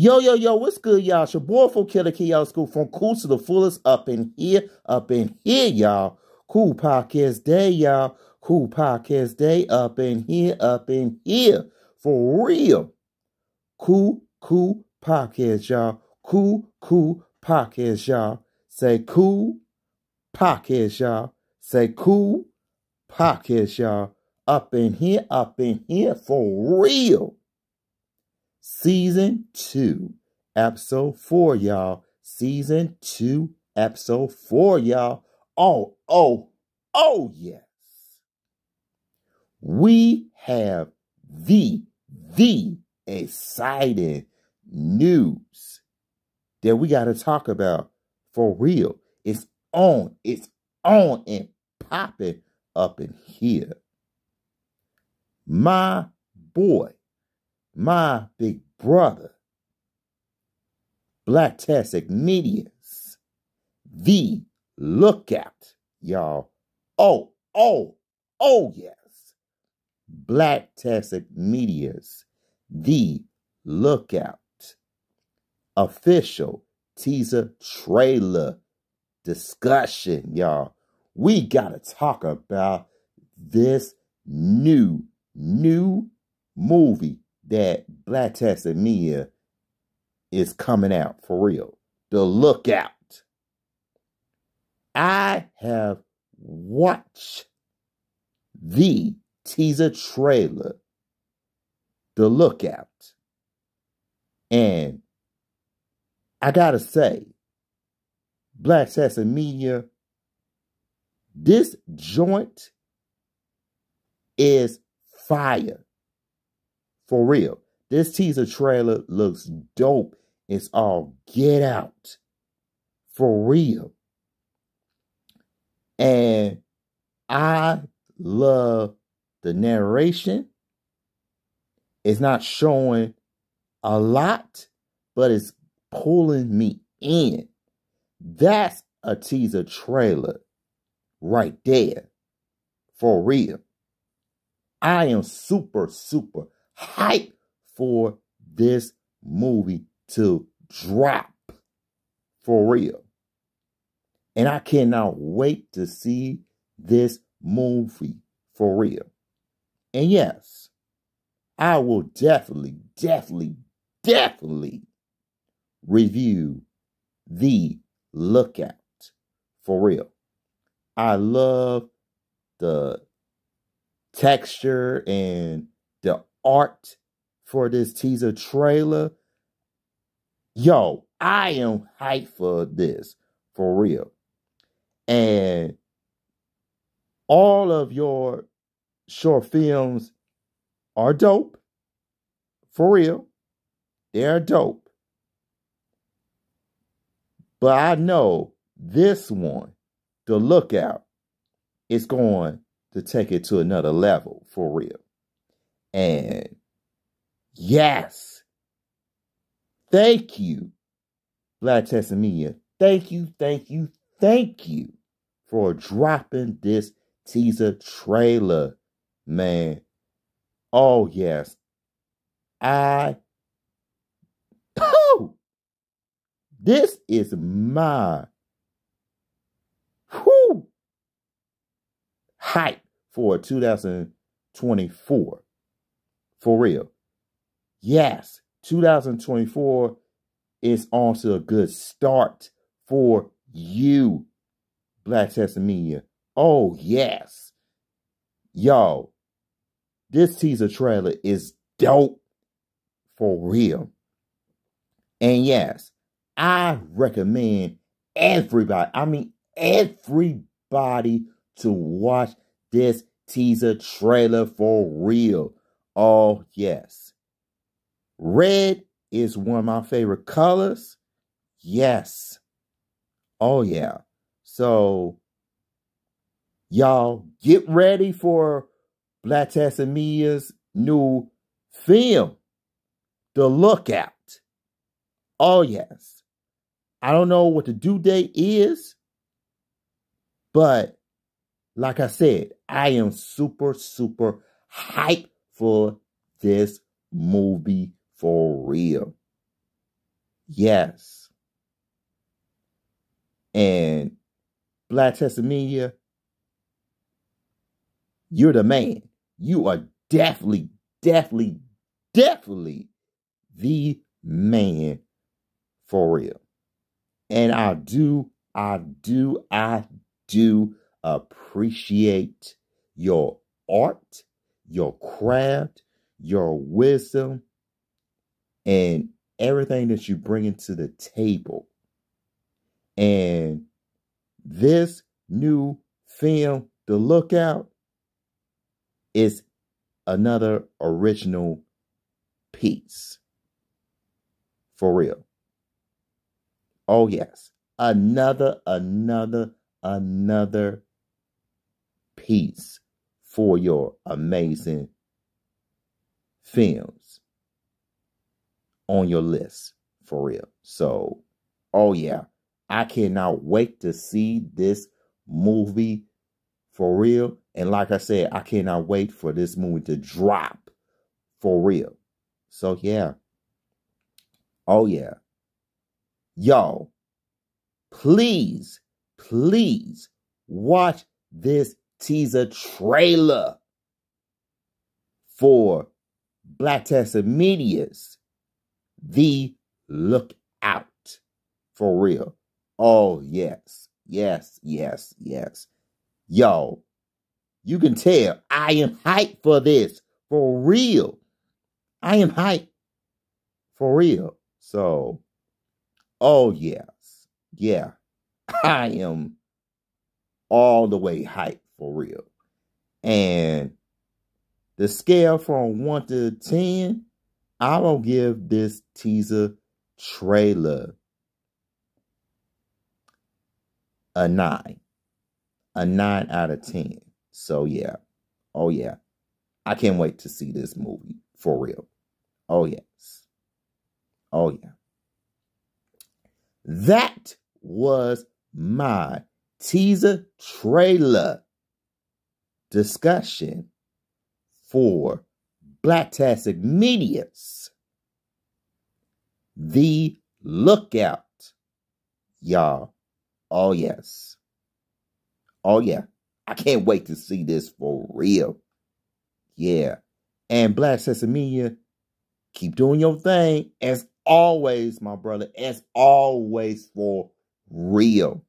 yo, yo, yo, what's good, y'all? It's your boy from Killer Chaos School from Kool To The Foolas up in here, up in here, y'all. Kool Podcast Day, y'all. Kool Podcast Day up in here, up in here. For real. Cool, cool podcast, y'all. Cool, cool podcast, y'all. Say cool podcast, y'all. Say cool podcast, y'all. Up in here, up in here for real. Season 2, episode 4, y'all. Season 2, episode 4, y'all. Oh, oh, oh, yes. We have the, the exciting news that we got to talk about for real. It's on, it's on and popping up in here. My boy, my big brother, Blacktastic Media's, the lookout, y'all. Oh, oh, oh, yes. Black Tastic Medias, the lookout. Official teaser trailer discussion, y'all. We got to talk about this new, new movie that Blacktastic Media is coming out for real. The Lookout. I have watched the teaser trailer, The Lookout. And I gotta say, Blacktastic Media, this joint is fire. For real. This teaser trailer looks dope. It's all get out. For real. And I love the narration. It's not showing a lot, but it's pulling me in. That's a teaser trailer right there. For real. I am super, super hype for this movie to drop for real. And I cannot wait to see this movie for real. And yes, I will definitely, definitely, definitely review the lookout for real. I love the texture and art for this teaser trailer. Yo, I am hyped for this for real. And all of your short films are dope. For real. They're dope. But I know this one, the lookout, is going to take it to another level for real. And yes, thank you, Blacktastic Media. Thank you, thank you, thank you for dropping this teaser trailer, man. Oh, yes. I. Oh! This is my. Whew, hype for 2024. For real. Yes, 2024 is also a good start for you, Black Media. Oh, yes. Yo, this teaser trailer is dope for real. And yes, I recommend everybody, I mean, everybody to watch this teaser trailer for real. Oh, yes. Red is one of my favorite colors. Yes. Oh, yeah. So, y'all get ready for Blacktastic Media's new film, The Lookout. Oh, yes. I don't know what the due date is, but like I said, I am super, super hyped for this movie for real. Yes. And Blacktastic Media, you're the man. You are definitely, definitely, definitely the man for real. And I do, I do, I do appreciate your art, your craft, your wisdom, and everything that you bring into the table. And this new film, The Lookout, is another original piece. For real. Oh, yes. Another, another, another piece for your amazing films on your list. For real. So, oh, yeah. I cannot wait to see this movie for real. And like I said, I cannot wait for this movie to drop for real. So yeah. Oh yeah. Y'all, please, please watch this teaser trailer for Blacktastic Media's The Lookout. For real. Oh, yes. Yes, yes, yes. Yo, you can tell I am hyped for this. For real. I am hyped. For real. So, oh, yes. Yeah. I am all the way hyped for real. And the scale from 1 to 10, I will give this teaser trailer a 9. A 9 out of 10. So, yeah. Oh, yeah. I can't wait to see this movie for real. Oh, yes. Oh, yeah. That was my teaser trailer discussion for Blacktastic Media's The Lookout. Y'all, oh yes. Oh yeah. I can't wait to see this for real. Yeah. And Black Sesame, keep doing your thing as always, my brother, as always for real.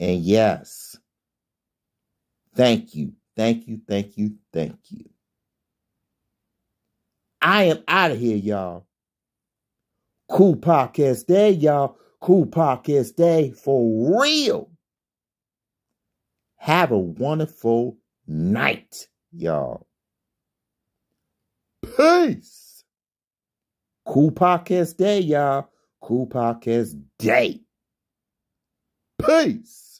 And yes, thank you, thank you, thank you, thank you. I am out of here, y'all. Kool podcast day, y'all. Kool podcast day for real. Have a wonderful night, y'all. Peace. Kool podcast day, y'all. Kool podcast day. Peace.